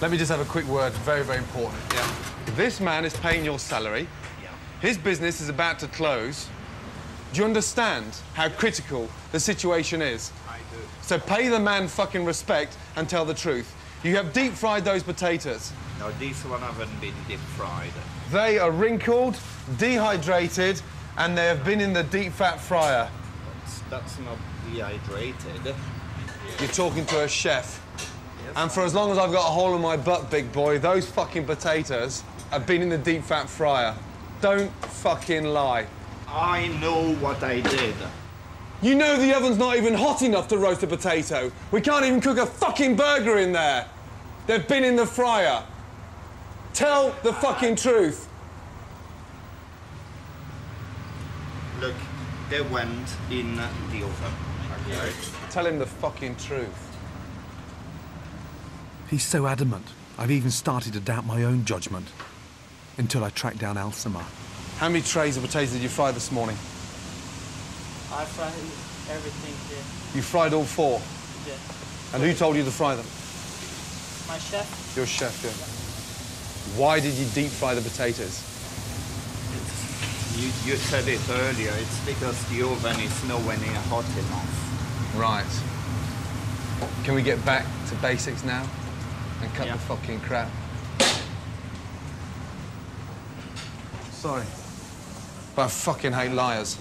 Let me just have a quick word, very, very important. Yeah. This man is paying your salary. Yeah. His business is about to close. Do you understand how critical the situation is? I do. So pay the man fucking respect and tell the truth. You have deep fried those potatoes. No, these one haven't been deep fried. They are wrinkled, dehydrated, and they have been in the deep fat fryer. That's, that's not dehydrated. You're talking to a chef. And for as long as I've got a hole in my butt, big boy, those fucking potatoes have been in the deep fat fryer. Don't fucking lie. I know what I did. You know the oven's not even hot enough to roast a potato. We can't even cook a fucking burger in there. They've been in the fryer. Tell the fucking truth. Look, they went in the oven. Okay. Tell him the fucking truth. He's so adamant, I've even started to doubt my own judgment. Until I tracked down Alcimar. How many trays of potatoes did you fry this morning? I fried everything here. You fried all four. Yeah. And who told you to fry them? My chef, Your chef, yeah. Why did you deep fry the potatoes? You, you said it earlier, it's because the oven is nowhere near hot enough. Right. Can we get back to basics now? And cut Yeah. the fucking crap? Sorry. But I fucking hate liars.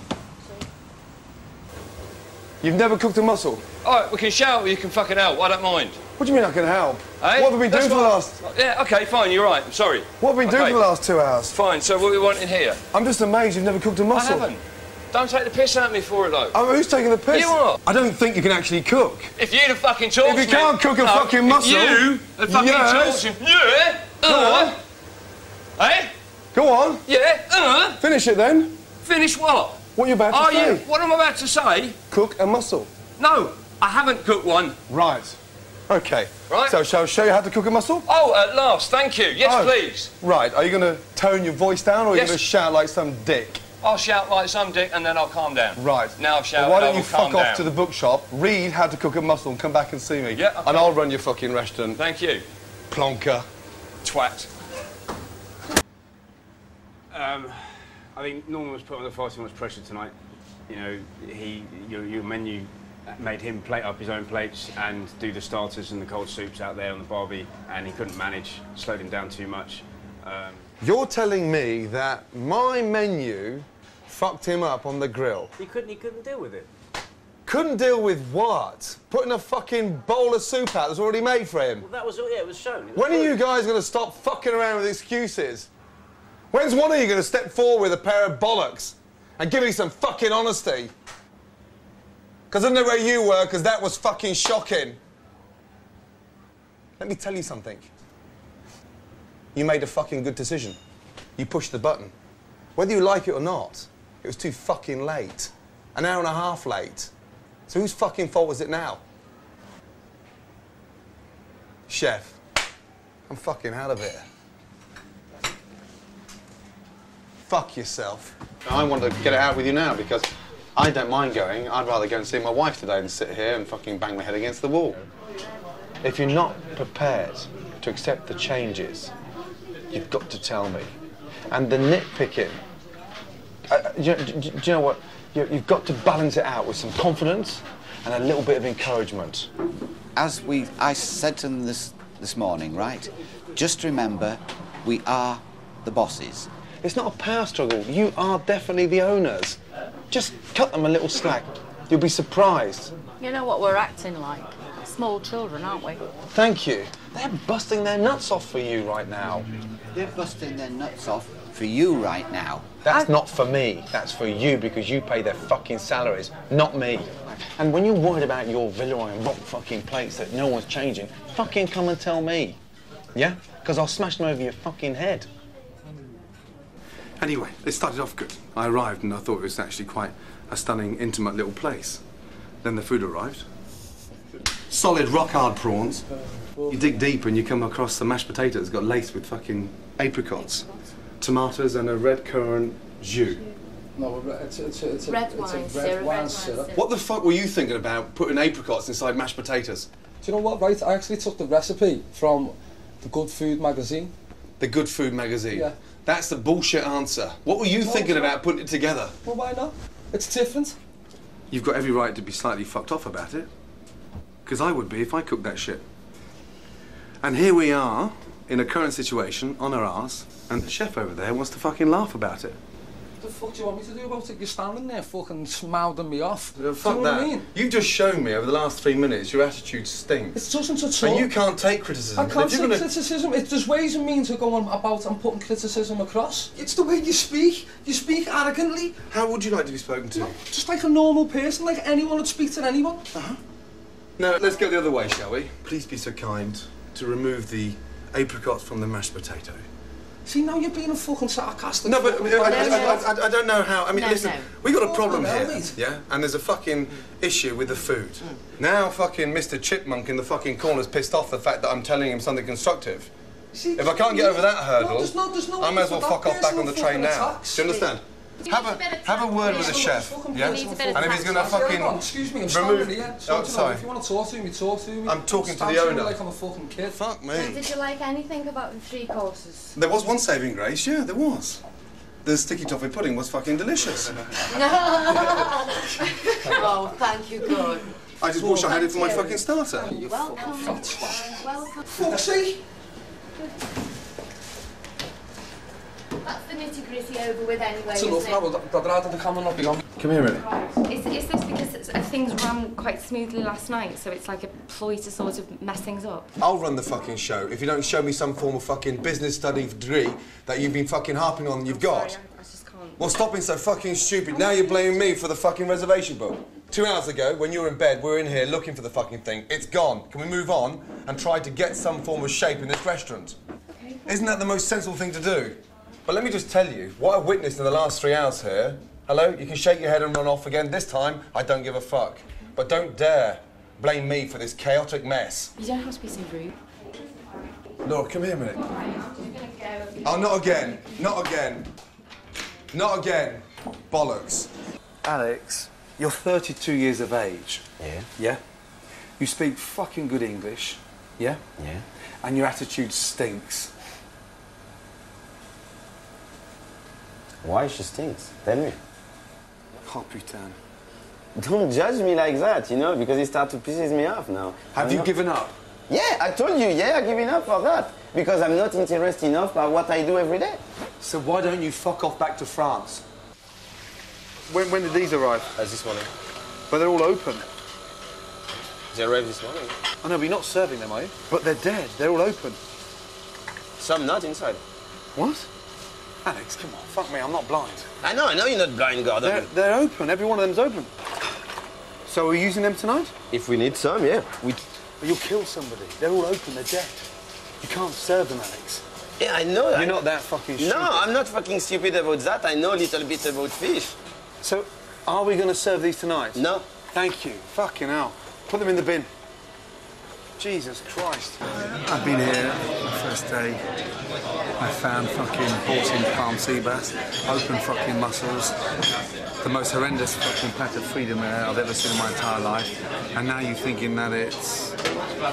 You've never cooked a mussel? All right, we can shout or you can fucking help. I don't mind. What do you mean I can help? Eh? What have we been doing for the last... Yeah, okay, fine, you're right. I'm sorry. What have we been doing for the last two hours? Fine, so what we want in here? I'm just amazed you've never cooked a mussel. haven't. Don't take the piss out of me for it, though. Oh, who's taking the piss? You are. I don't think you can actually cook. If you'd have fucking talked If you me- can't cook a No, fucking mussel, you had fucking yes. talked. Yeah? Go Uh, eh? Go on, Yeah? Uh, finish it then. finish what? What are you about to Are say? you? What am I about to say? Cook a mussel. No, I haven't cooked one. Right. Okay. Right. So shall I show you how to cook a mussel? Oh, at last, thank you. Yes, Oh. please. Right. Are you going to tone your voice down or are you going to shout like some dick? I'll shout like some dick and then I'll calm down. Right. Now I've shouted, Well, why don't you fuck off down. to the bookshop, read how to cook a mussel and come back and see me. Yeah, okay. And I'll run your fucking restaurant. Thank you. Plonker. Twat. Um, I think Norman was put under far too much pressure tonight. You know, he your, your menu made him plate up his own plates and do the starters and the cold soups out there on the barbie, and he couldn't manage. Slowed him down too much. Um, You're telling me that my menu fucked him up on the grill. He couldn't. He couldn't deal with it. Couldn't deal with what? Putting a fucking bowl of soup out that's already made for him. Well, that was all. Yeah, it was shown. It was When are you guys going to stop fucking around with excuses? When's one of you going to step forward with a pair of bollocks and give me some fucking honesty? Because I don't know where you were, because that was fucking shocking. Let me tell you something. You made a fucking good decision. You pushed the button. Whether you like it or not, it was too fucking late. An hour and a half late. So whose fucking fault was it now? Chef, I'm fucking out of here. Fuck yourself. I want to get it out with you now because I don't mind going. I'd rather go and see my wife today than sit here and fucking bang my head against the wall. If you're not prepared to accept the changes, you've got to tell me. And the nitpicking, uh, do, you, do, do you know what? You, you've got to balance it out with some confidence and a little bit of encouragement. as we I said to them this this morning, right? Just remember, we are the bosses. It's not a power struggle. You are definitely the owners. Just cut them a little slack. You'll be surprised. You know what we're acting like? Small children, aren't we? Thank you. They're busting their nuts off for you right now. They're busting their nuts off for you right now. That's not for me. That's for you because you pay their fucking salaries, not me. And when you're worried about your Villeroy and Boch fucking plates that no one's changing, fucking come and tell me. Yeah? Because I'll smash them over your fucking head. Anyway, it started off good. I arrived and I thought it was actually quite a stunning, intimate little place. Then the food arrived. Solid rock hard prawns. You dig deep and you come across the mashed potatoes that's got laced with fucking apricots, tomatoes, and a red currant jus. No, it's, it's, it's a, Red it's wine a red syrup, wine red wine syrup. syrup. What the fuck were you thinking about putting apricots inside mashed potatoes? Do you know what, right? I actually took the recipe from The Good Food magazine. The Good Food magazine. Yeah. That's the bullshit answer. What were you No, thinking it's about putting it together? Well, why not? It's different. You've got every right to be slightly fucked off about it. Because I would be if I cooked that shit. And here we are, in a current situation, on our ass, and the chef over there wants to fucking laugh about it. What the fuck do you want me to do about it? You're standing there fucking mouthing me off. Do Fuck you know that. what I mean? You've just shown me over the last three minutes your attitude stinks. It doesn't at all. And you can't take criticism. I can't take gonna- criticism. It, there's ways and means of going about and putting criticism across. It's the way you speak. You speak arrogantly, How would you like to be spoken to? just like a normal person, like anyone would speak to anyone. Uh-huh. No, let's go the other way, shall we? Please be so kind to remove the apricots from the mashed potato. See, now you're being a fucking sarcastic. No, but I, fucking I, I. I, I don't know how. I mean, No, listen, no. we got a Oh, problem no, here, mate. yeah, and there's a fucking issue with the food. Mm. Now, fucking Mr. Chipmunk in the fucking corner's pissed off the fact that I'm telling him something constructive. See, If I can't get over that hurdle, No, there's no, there's no I may as well fuck off back on the train now. attacks. Do you understand? He Have a a have a word with the tact, chef, yeah. needs a bit of And if he's gonna tact. Yeah, fucking hang on, excuse me, I'm remove, standing here. oh, sorry, If you want to talk to me, talk to me. I'm talking to Stand the owner. Like I'm a fucking kid. Fuck So me. did you like anything about the three courses? There was one saving grace, yeah, there was. The sticky toffee pudding was fucking delicious. oh, thank you, good. I just wish I had it for my Thank you. fucking starter. Welcome. Welcome. Foxy! That's the nitty gritty over with anyway. It's isn't enough it? now, but I'd rather the camera not be on. Come here a minute. Is, is this because it's, uh, things ran quite smoothly last night, so it's like a ploy to sort of mess things up? I'll run the fucking show if you don't show me some form of fucking business study degree that you've been fucking harping on you've got. Sorry, I, I just can't. Well, stop being so fucking stupid. Now you're blaming me for the fucking reservation book. Two hours ago, when you were in bed, we were in here looking for the fucking thing. It's gone. Can we move on and try to get some form of shape in this restaurant? Isn't that the most sensible thing to do? But let me just tell you, what I've witnessed in the last three hours here, hello, you can shake your head and run off again. This time, I don't give a fuck. But don't dare blame me for this chaotic mess. You don't have to be so rude. Laura, come here a minute. Oh, not again. Not again. Not again. Bollocks. Alex, you're 32 years of age. Yeah. Yeah? You speak fucking good English. Yeah? Yeah. And your attitude stinks. Why she stinks? Tell me. Oh, putain. Don't judge me like that, you know, because it starts to pisses me off now. Have I'm you not- given up? Yeah, I told you, yeah, I'm giving up for that. Because I'm not interested enough by what I do every day. So why don't you fuck off back to France? When, when did these arrive? As this morning. But they're all open. They arrived this morning. I know, but you're not serving them, are you? But they're dead. They're all open. Some not inside. What? Alex, come on. Fuck me, I'm not blind. I know, I know you're not blind, God. They're, they're open. Every one of them's open. So are we using them tonight? If we need some, yeah. We... But you'll kill somebody. They're all open. They're dead. You can't serve them, Alex. Yeah, I know. You're I... not that fucking stupid. No, I'm not fucking stupid about that. I know a little bit about fish. So, are we going to serve these tonight? No. Thank you. Fucking hell. Put them in the bin. Jesus Christ. I've been here the first day. I found fucking porcine palm sea bass, open fucking mussels, the most horrendous fucking pat of freedom air I've ever seen in my entire life. And now you're thinking that it's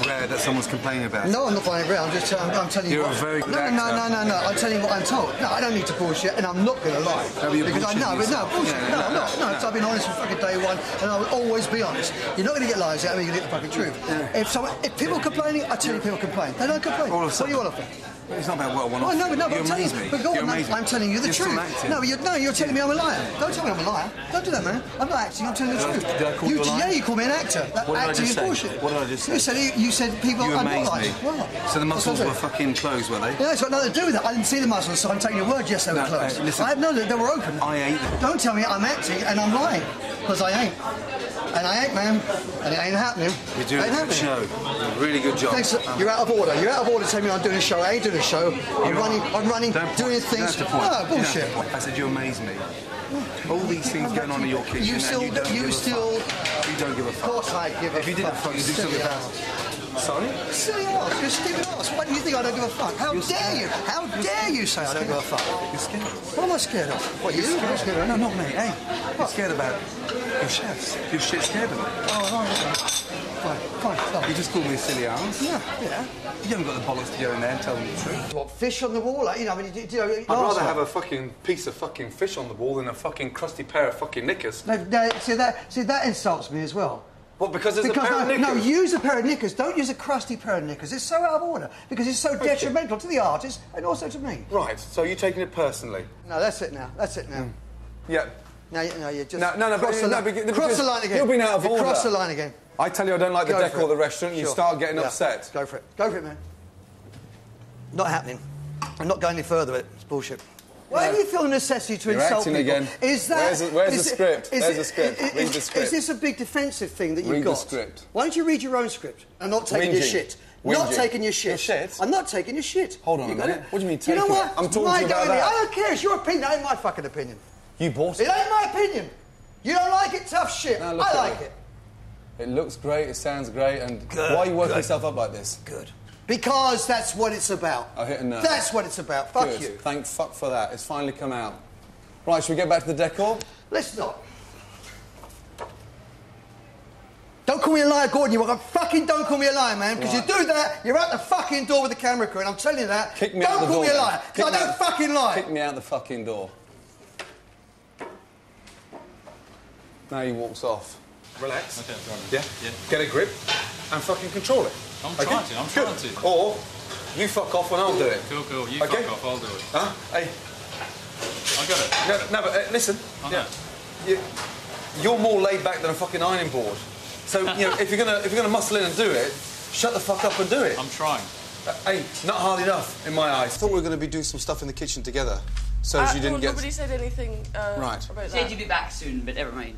rare that someone's complaining about. No, I'm not finding it real. I'm just uh, I'm, I'm telling you. You're what, a very good no, no, actor. no, no, no, no. I'm telling you what I'm told. No, I don't need to bullshit, and I'm not going to lie. No, because I know, but no, bullshit. Yeah, no, no, I'm no, not. No, no. 'cause I've been honest from fucking day one, and I will always be honest. You're not going to get lies out of me. You're going to get the fucking truth. If someone, if people complaining, I tell you people complain. They don't complain. All of what do you want of them? It's not about what I want Oh, no, but no, but I'm telling you, but go You're on. I'm telling you the You're truth. No, you're, no, you're telling me I'm a liar. Don't tell me I'm a liar. Don't do that, man. I'm not acting. I'm telling the Did I- truth. did I call you a liar? Yeah, you call me an actor. That What I acting just is say? bullshit. What did I just You said you said people. You I'm not amazed lying. me. Well, So the mussels were fucking closed, were they? Yeah, it's got nothing to do with that. I didn't see the mussels, so I'm taking your word. Yes, they were No, closed. uh, listen. I have no, they were open. I ate them. Don't tell me I'm acting and I'm lying, because I ain't. And I ain't, man. And it ain't happening. You're doing ain't a good happening. show. Really good job. Thanks. You're out of order. You're out of order telling me I'm doing a show. I ain't doing a show. I'm You are. running. I'm running. Don't doing point. things. You don't have to point. No, don't bullshit. I said you amaze me. All these things going on in your kitchen, You still- you don't you give a still- fuck. You don't give a Of fuck. course I give a fuck. If you didn't fuck, fuck, you you'd do something about ass. Sorry? Silly ass. You're stupid. What do you think I don't give a fuck? How You're dare scared. you? How dare you say I don't give a fuck? You're scared. What am I scared of? What you? You're I'm scared of. No, not me. Hey, you're scared about your chefs. You're shit scared of them. Oh, right, okay. fine, fine. Stop. You just called me a silly ass. Yeah, yeah. You haven't got the bollocks to go in there and tell them the truth. What, fish on the wall? Like, you know, I mean, you, you know, I'd rather have a fucking piece of fucking fish on the wall than a fucking crusty pair of fucking knickers. No, no, see that. See that insults me as well. What? Because there's because a pair no, of no, use a pair of knickers. Don't use a crusty pair of knickers. It's so out of order because it's so detrimental to the artist and also to me. Right. So you're taking it personally? No, that's it now. That's it now. Hmm. Yeah. No, no, you just No, no, no, cross but, the no, because, cross the line again. You've been out of You order. Cross the line again. I tell you, I don't like the Go for decor of the restaurant. You start getting Yeah. upset. Go for it. Go for it, man. Not happening. I'm not going any further with it. It's bullshit. Why do you feel the necessity to You're insult acting people? again. Is that Where's the- where's is the script? is Where's it- the script? is- Read the script. Is this a big defensive thing that you've Read the got? script. Why don't you read your own script and not taking your shit. Whinging. Not taking your shit. Your shit? I'm not taking your shit. Hold on You a minute. it? What do you mean You know taking it? what? I'm talking My to you about that. I don't care. It's your opinion. It ain't my fucking opinion. You bought It it. ain't my opinion. You don't like it? Tough shit. I like it. it. It looks great. It sounds great. And Good, why are you working good. yourself up like this? Good. Because that's what it's about. I hit a nerve. That's what it's about. Fuck Good. you. Thank fuck for that. It's finally come out. Right, should we get back to the decor? Let's not. Don't call me a liar, Gordon. You want fucking don't call me a liar, man. Because Right. you do that, you're out the fucking door with the camera crew, and I'm telling you that. Kick me don't out the call me a liar. Because I don't fucking lie. Kick me out the fucking door. Now he walks off. Relax. Okay, right. Yeah? Yeah. Get a grip and fucking control it. I'm Okay? trying to, I'm Good. trying to. Or you fuck off and I'll do it. Cool, cool. You Okay. fuck off, I'll do it. Huh? Hey. I got it. No, no but uh, listen. I Yeah. know. You, you're more laid back than a fucking ironing board. So you know, if you're gonna if you're gonna muscle in and do it, shut the fuck up and do it. I'm trying. Uh, hey, not hard enough in my eyes. I thought we were going to be doing some stuff in the kitchen together, so as Uh, you didn't well, get. Nobody said anything uh, Right. about Said that. you'd be back soon, but never mind.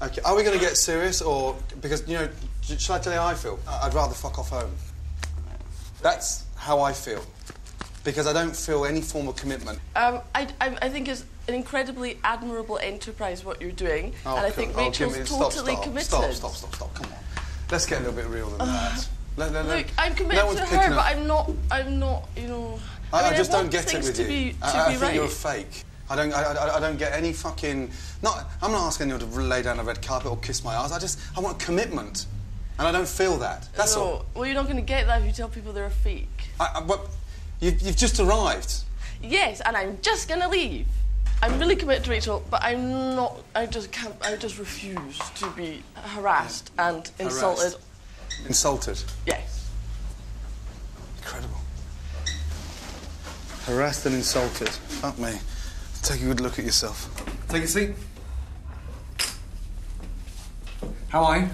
Okay, are we going to get serious or because you know? sh- Shall I tell you how I feel? I- I'd rather fuck off home. That's how I feel because I don't feel any form of commitment. Um, I, I, I think it's an incredibly admirable enterprise what you're doing, Oh, and I think oh, Rachel's me- stop, totally stop, committed. Stop, stop, stop, stop. Come on. Let's get a little bit real than that. Let- let- let- Look, I'm no committed one's to her, but I'm not. I'm not. You know. I, mean, I just want don't get it with to you. Be, to I, I be think right. you're fake. I don't. I, I, I don't get any fucking. Not. I'm not asking you to lay down a red carpet or kiss my ass. I just. I want commitment, and I don't feel that. That's no. all. Well, you're not going to get that if you tell people they're a fake. I, you've, you've just arrived. Yes, and I'm just going to leave. I'm really committed to Rachel, but I'm not. I just can't. I just refuse to be harassed and insulted. Insulted. Yes. Incredible. Harassed and insulted. Fuck me. Take a good look at yourself. Take a seat. How are you?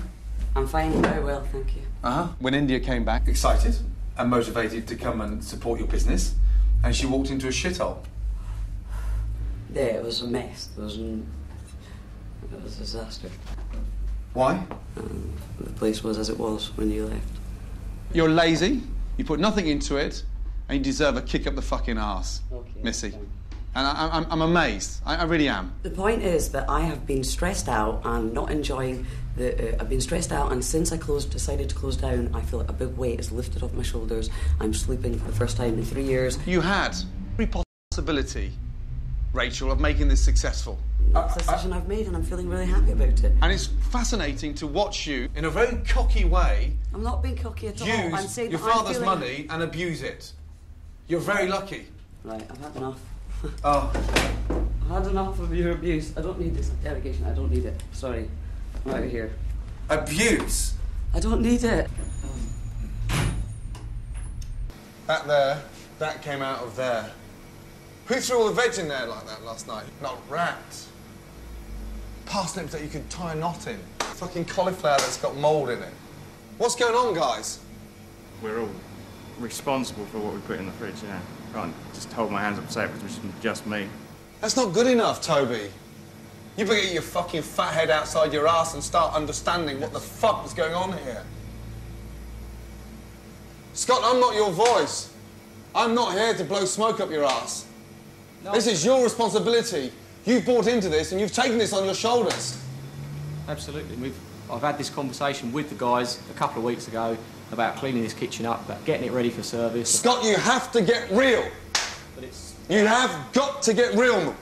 I'm fine, very well, thank you. Uh huh. When India came back, excited and motivated to come and support your business, and she walked into a shithole. Yeah, it was a mess. It was, an, it was a disaster. Why? Um, the place was as it was when you left. You're lazy. You put nothing into it, and you deserve a kick up the fucking ass, Okay, Missy. And I, I'm, I'm amazed. I, I really am. The point is that I have been stressed out and not enjoying the. Uh, I've been stressed out, and since I closed, decided to close down, I feel like a big weight is lifted off my shoulders. I'm sleeping for the first time in three years. You had every possibility, Rachel, of making this successful. It's a decision I've made, and I'm feeling really happy about it. And it's fascinating to watch you, in a very cocky way, I'm not being cocky at all. I'm use saying your father's feeling- money and abuse it. You're very lucky. Right, I've had enough. Oh. I've had enough of your abuse. I don't need this interrogation. I don't need it. Sorry. I'm out of here. Abuse? I don't need it. That there, that came out of there. Who threw all the veg in there like that last night? Not rats. Parsnips that you could tie a knot in. Fucking cauliflower that's got mould in it. What's going on, guys? We're all responsible for what we put in the fridge, yeah. Can't just hold my hands up and say it was just me. That's not good enough, Toby. You better get your fucking fat head outside your ass and start understanding what the fuck is going on here. Scott, I'm not your voice. I'm not here to blow smoke up your ass. This is your responsibility. You've bought into this and you've taken this on your shoulders. Absolutely. We've, I've had this conversation with the guys a couple of weeks ago about cleaning this kitchen up, about getting it ready for service. Scott, you have to get real. But it's You have got to get real.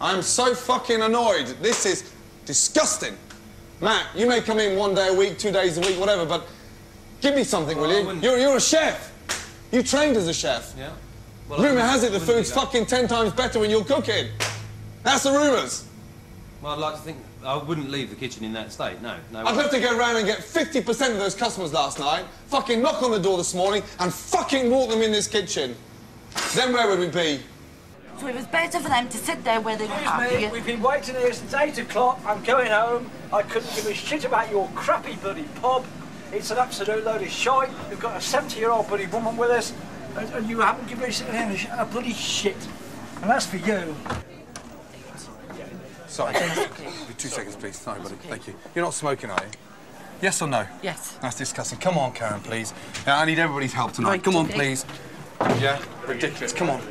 I'm so fucking annoyed. This is disgusting. Matt, you may come in one day a week, two days a week, whatever, but give me something, will you? You're, you're a chef. You trained as a chef. Yeah. Rumour has it the food's fucking ten times better when you're cooking. That's the rumours. Well, I'd like to think I wouldn't leave the kitchen in that state. No, no. I'd have to go round and get 50% of those customers last night, fucking knock on the door this morning, and fucking walk them in this kitchen. Then where would we be? So it was better for them to sit there where they were happy. Mate, we've been waiting here since 8 o'clock. I'm going home. I couldn't give a shit about your crappy bloody pub. It's an absolute load of shite. We've got a 70 year old bloody woman with us, and, and you haven't given us a, sh- a bloody shit. And that's for you. Sorry. Two seconds, please. Sorry, buddy. Thank you. You're not smoking, are you? Yes or no? Yes. That's disgusting. Come on, Karen, please. Yeah, I need everybody's help tonight. Right, Come on, okay. please. Yeah? Ridiculous. Come on.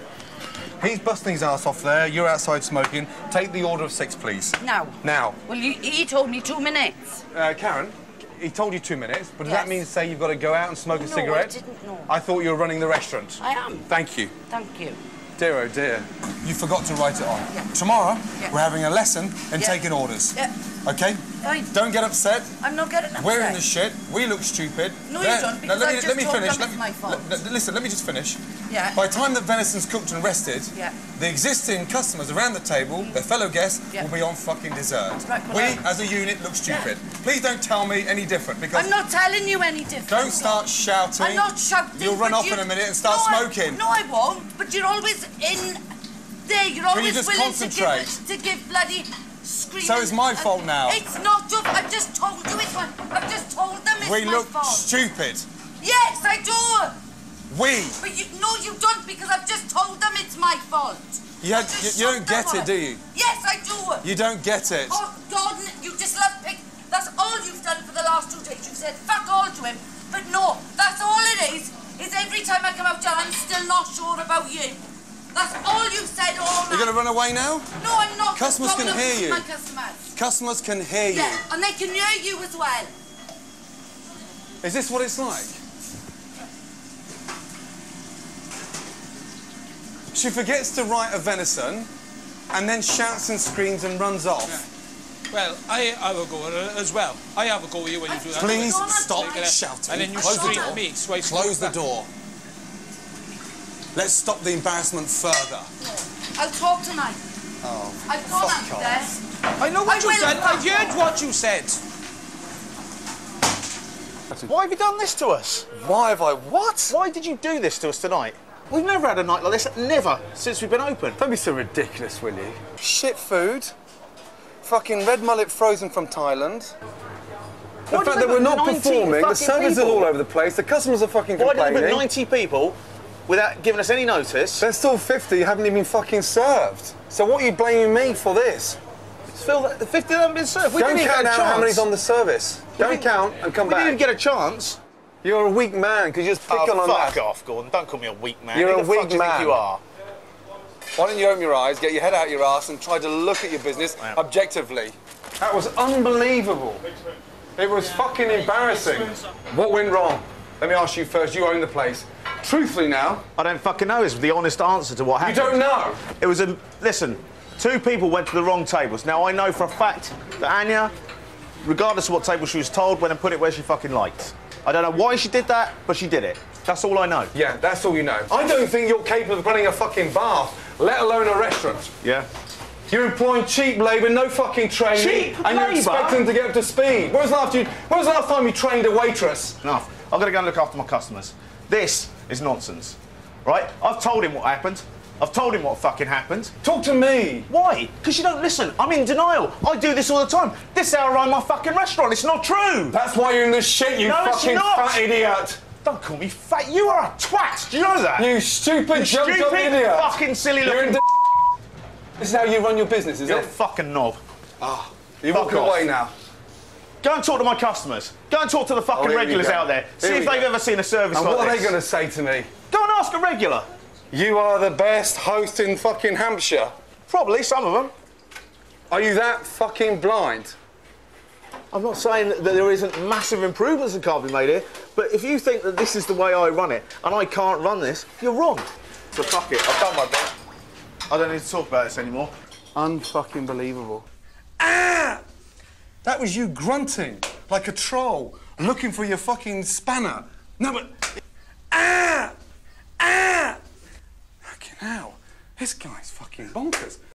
He's busting his ass off there. You're outside smoking. Take the order of six, please. Now. Now. Well, you, he told me two minutes. Uh, Karen, he told you two minutes, but does that mean say you've got to go out and smoke a No, I cigarette? didn't know. I thought you were running the restaurant. I am. Thank you. Thank you. Dear oh dear. You forgot to write it on. Tomorrow, Yeah. we're having a lesson in Yeah. taking orders. Yeah. Okay? I- Don't get upset. I'm not getting upset. We're in the shit. We look stupid. No, you They're- don't, Now, let I me, just let me finish. Let me, my fault. listen, let me just finish. Yeah. By the time the venison's cooked and rested, Yeah. the existing customers around the table, mm. their fellow guests, Yeah. will be on fucking dessert. Right, we, I- as a unit, look stupid. Please don't tell me any different because I'm not telling you any different. don't start shouting. I'm not shouting. You'll run off you- in a minute and start no, I- smoking. no, I won't. But you're always in there. You're you always just willing to give to give bloody screaming. So it's my fault now. It's not your. I've just told you it's my. I've just told them it's we my look stupid. Yes, I do. We. But you, no, you don't because I've just told them it's my fault. You, had, you, you don't get it, do you? Yes, I do. You don't get it. Oh, Gordon, you just love pick. That's all you've done for the last two days. You've said fuck all to him. But no, that's all it is. Is every time I come out, John, I'm still not sure about you. That's all you've said all night. You're going to run away now? No, I'm not. Customers can hear you. My customers. Customers can hear you. Yeah, and they can hear you as well. Is this what it's like? She forgets to write a venison and then shouts and screams and runs off. Well, I have a go as well. I have a go at you when you do that. Please stop that. shouting. And then you Close the scream door. at me. So I Close the back. door. Let's stop the embarrassment further. I'll talk tonight. Oh, I've gone fuck out off. there. I know what I you will said. I've heard what you said. Why have you done this to us? Why have I what? Why did you do this to us tonight? We've never had a night like this, never, since we've been open. Don't be so ridiculous, will you? Shit food. Fucking red mullet frozen from Thailand. The Why fact that we're not performing, the servers service is people? all over the place, the customers are fucking Why did they complaining. 90 people without giving us any notice? There's still 50 who haven't even fucking served. So what are you blaming me for this? Phil, the 50 haven't been served. We Don't didn't even count get a out chance. how many's on the service. Don't didn't- count and come we back. didn't even get a chance. You're a weak man because you just pick oh, on fuck that. off, Gordon. Don't call me a weak man. You're Who a fuck weak do you think man. you are? Why don't you open your eyes, get your head out your ass, and try to look at your business objectively? That was unbelievable. It was fucking embarrassing. What went wrong? Let me ask you first. You own the place. Truthfully now. I don't fucking know is the honest answer to what happened? You don't know? It was a... Listen, two people went to the wrong tables. Now, I know for a fact that Anya, regardless of what table she was told, went and put it where she fucking liked. I don't know why she did that, but she did it. That's all I know. Yeah, that's all you know. I don't think you're capable of running a fucking bath, let alone a restaurant. Yeah? You're employing cheap labour, no fucking training, Cheap and you're labour? expecting to get up to speed. When was, the last you, when was the last time you trained a waitress? Enough. I've got to go and look after my customers. This is nonsense. Right? I've told him what happened. I've told him what fucking happened. Talk to me. Why? Because you don't listen. I'm in denial. I do this all the time. This is how I run my fucking restaurant. It's not true. That's why you're in this shit, you no, fucking fat idiot. Don't call me fat. You are a twat. Do you know that? You stupid, You stupid, idiot. fucking silly You're looking. in This is how you run your business, is You're it? a fucking knob. Ah, you're Fuck walking off. away now. Go and talk to my customers. Go and talk to the Oh, fucking here we regulars out there. See if we they've go. ever seen a service And like what are this. they going to say to me? Go and ask a regular. You are the best host in fucking Hampshire. Probably, some of them. Are you that fucking blind? I'm not saying that there isn't massive improvements that can't be made here, but if you think that this is the way I run it and I can't run this, you're wrong. So fuck it, I've done my bit. I don't need to talk about this anymore. Unfucking believable. Ah! That was you grunting like a troll, looking for your fucking spanner. No, but. Ah! Ah! Fucking hell. This guy's fucking bonkers.